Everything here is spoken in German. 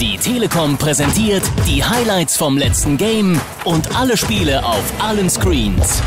Die Telekom präsentiert die Highlights vom letzten Game und alle Spiele auf allen Screens.